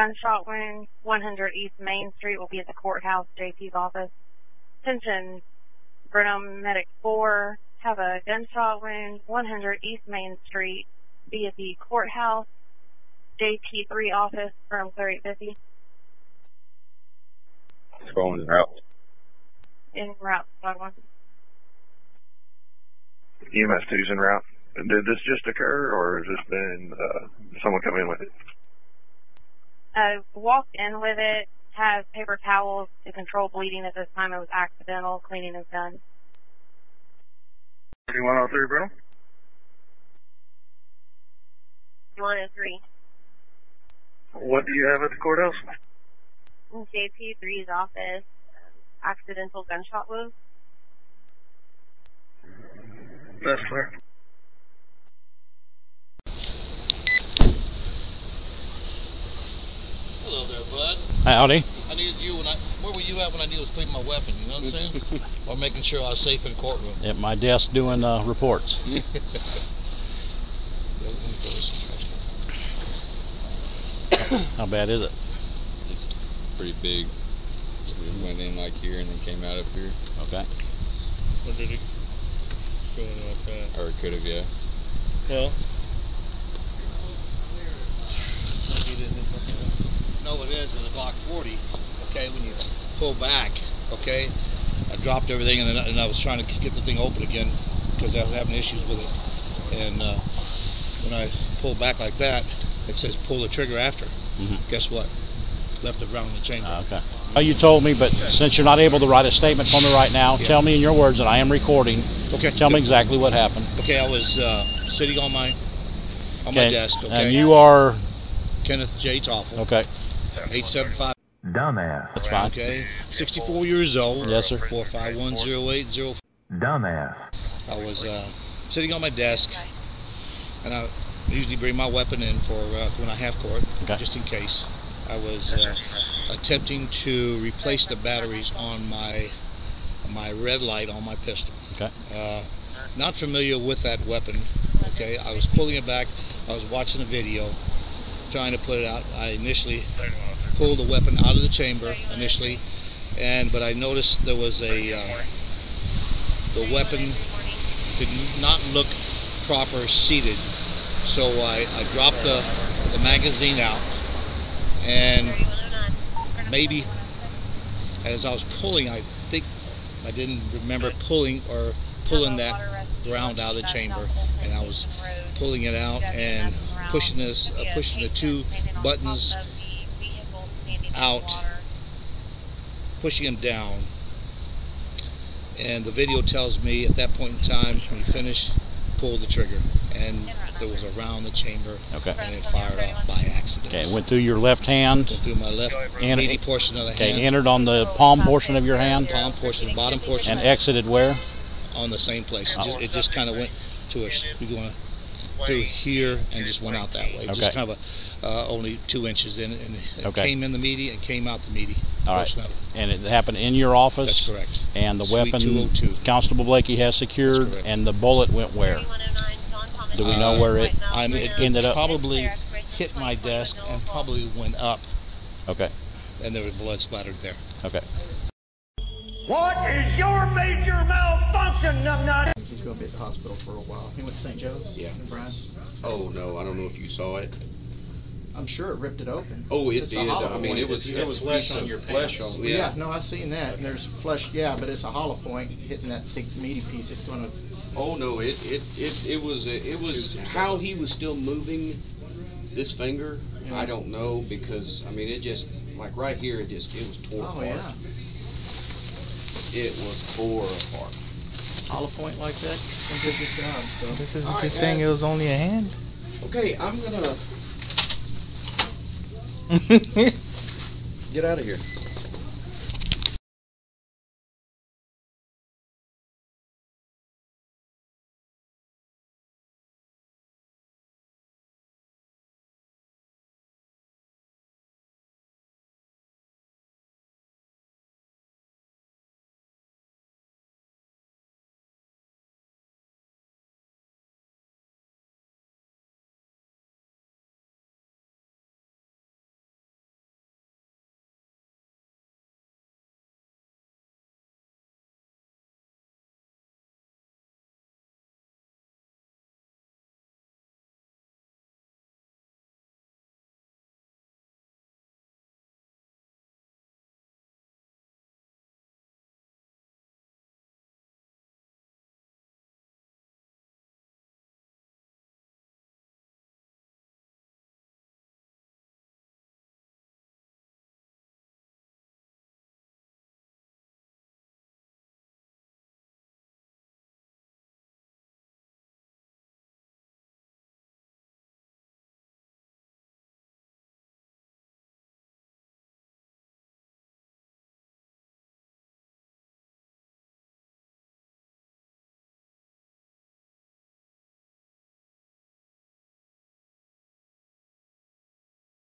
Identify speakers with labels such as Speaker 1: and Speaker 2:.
Speaker 1: gunshot wound, 100 East Main Street will be at the courthouse, JP's office. Attention, Brenham Medic 4, have a gunshot wound, 100 East Main Street, be at the courthouse, JP3 office, from Clear 850,
Speaker 2: It's going in route.
Speaker 1: in route, dog one.
Speaker 3: EMS two's en route. Did this just occur, or has this been uh, someone come in with it?
Speaker 1: Uh, walked in with it, has paper towels to control bleeding at this time. It was accidental. Cleaning is done.
Speaker 3: 3103, bro.
Speaker 1: 103.
Speaker 3: What do you have at the courthouse?
Speaker 1: JP3's office, accidental gunshot wound.
Speaker 3: That's clear.
Speaker 4: Howdy.
Speaker 5: I needed you when I. Where were you at when I needed to clean my weapon? You know what I'm saying? or making sure I was safe in the courtroom.
Speaker 4: At my desk doing uh, reports.
Speaker 5: Yeah, let me throw this in trash.
Speaker 4: How bad is it?
Speaker 2: It's pretty big. It went in like here and then came out up here.
Speaker 4: Okay.
Speaker 6: Or did it go in like that?
Speaker 2: Or it could have, yeah.
Speaker 6: Well, maybe it didn't.
Speaker 5: Know what it is with a Glock 40. Okay, when you pull back, okay, I dropped everything and, and I was trying to get the thing open again because I was having issues with it. And uh, when I pulled back like that, it says pull the trigger after.
Speaker 4: Mhm.
Speaker 5: Guess what? Left it around the chamber.
Speaker 4: Uh, okay. Well, you told me, but since you're not able to write a statement for me right now,
Speaker 5: Yeah.
Speaker 4: tell me in your words, and I am recording.
Speaker 5: okay.
Speaker 4: Tell me exactly what happened.
Speaker 5: Okay, I was uh, sitting on my on my desk. Okay.
Speaker 4: And you are
Speaker 5: Kenneth J. Tofel.
Speaker 4: okay.
Speaker 5: Eight seven five.
Speaker 7: Dumbass.
Speaker 4: That's fine.
Speaker 5: Okay. Sixty four years old.
Speaker 4: Yes, sir.
Speaker 5: Four five one zero eight zero
Speaker 7: Dumbass.
Speaker 5: I was uh, sitting on my desk, and I usually bring my weapon in for uh, when I have court,
Speaker 4: Okay.
Speaker 5: just in case. I was uh, attempting to replace the batteries on my my red light on my pistol.
Speaker 4: Okay.
Speaker 5: Uh, not familiar with that weapon. Okay, I was pulling it back. I was watching a video, trying to put it out. I initially pulled the weapon out of the chamber initially, and but I noticed there was a uh, the weapon did not look proper seated. So I, I dropped the, the magazine out and maybe as I was pulling I think I didn't remember pulling or pulling that round out of the chamber and I was pulling it out and pushing this uh, pushing the two buttons out pushing him down and the video tells me at that point in time when you finished, pulled the trigger and there was a round the chamber
Speaker 4: Okay.
Speaker 5: and it fired off by accident
Speaker 4: Okay. Went through your left hand.
Speaker 5: Went through my left
Speaker 4: And-
Speaker 5: meaty portion of the
Speaker 4: Okay.
Speaker 5: hand
Speaker 4: Entered on the palm portion of your hand
Speaker 5: palm portion bottom portion
Speaker 4: and exited where?
Speaker 5: on the same place it just, it just kind of went to a we going through here and just went out that way
Speaker 4: Okay.
Speaker 5: just kind of a uh, only two inches in and it
Speaker 4: Okay.
Speaker 5: came in the meaty and came out the meaty
Speaker 4: All right.
Speaker 5: portion.
Speaker 4: And it happened in your office.
Speaker 5: that's correct
Speaker 4: And the
Speaker 5: Suite
Speaker 4: weapon
Speaker 5: 202.
Speaker 4: Constable Blakey has secured, and the bullet went where? Do we know
Speaker 5: Uh,
Speaker 4: where it
Speaker 5: I'm, it
Speaker 4: ended up?
Speaker 5: probably hit my desk and probably went up
Speaker 4: Okay.
Speaker 5: and there was blood splattered there
Speaker 4: Okay.
Speaker 8: What is your major malfunction, numbnut?
Speaker 9: He's going to be at the hospital for a while. He went to St. Joe's?
Speaker 2: Yeah.
Speaker 9: In Bryan?
Speaker 2: Oh no, I don't know if you saw it.
Speaker 9: I'm sure it ripped it open.
Speaker 2: Oh, it
Speaker 9: It's a
Speaker 2: did.
Speaker 9: hollow
Speaker 2: I mean,
Speaker 9: point.
Speaker 2: it was it was
Speaker 9: flesh on your
Speaker 2: flesh
Speaker 9: pants.
Speaker 2: on.
Speaker 9: Yeah.
Speaker 2: Yeah.
Speaker 9: no, I've seen that. And there's flesh, yeah, but it's a hollow point hitting that thick meaty piece. It's going to.
Speaker 2: Oh no, it it it, it was it was how he was still moving this finger.
Speaker 9: Yeah.
Speaker 2: I don't know because I mean it just like right here it just it was torn
Speaker 9: Oh,
Speaker 2: apart.
Speaker 9: yeah.
Speaker 2: It was tore apart.
Speaker 9: Hollow point like that. Some did good job. So.
Speaker 6: This is a good
Speaker 2: right,
Speaker 6: thing
Speaker 2: guys.
Speaker 6: it was only a hand.
Speaker 2: Okay, I'm gonna get out of here.